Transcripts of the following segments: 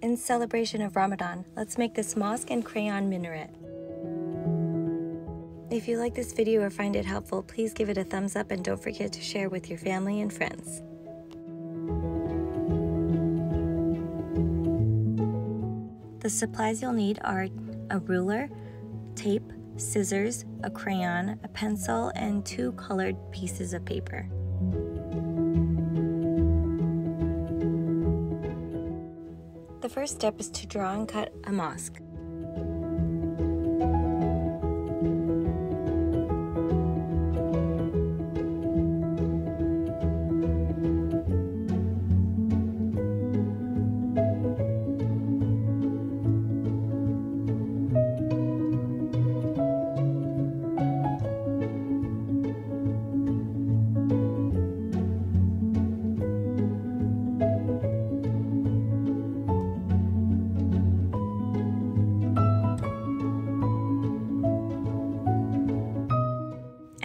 In celebration of Ramadan, let's make this mosque and crayon minaret. If you like this video or find it helpful, please give it a thumbs up and don't forget to share with your family and friends. The supplies you'll need are a ruler, tape, scissors, a crayon, a pencil, and two colored pieces of paper. The first step is to draw and cut a mosque.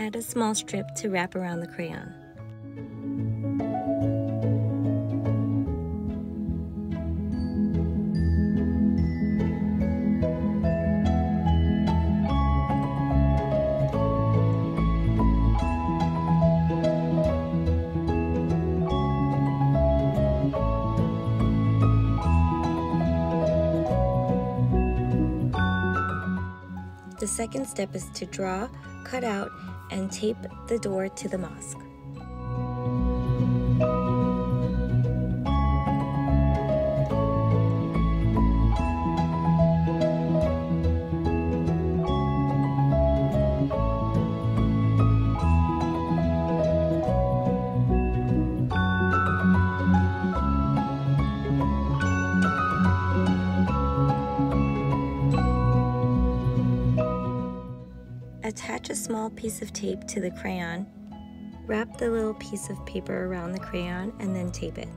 Add a small strip to wrap around the crayon. The second step is to draw, cut out, and tape the door to the mosque. Attach a small piece of tape to the crayon. Wrap the little piece of paper around the crayon and then tape it.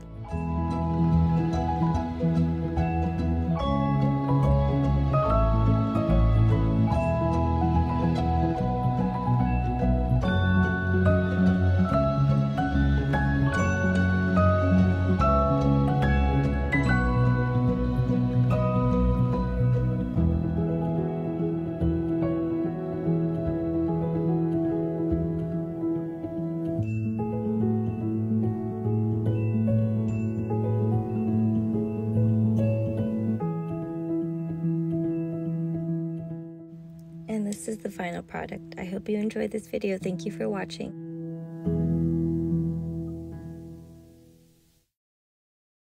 This is the final product. I hope you enjoyed this video. Thank you for watching.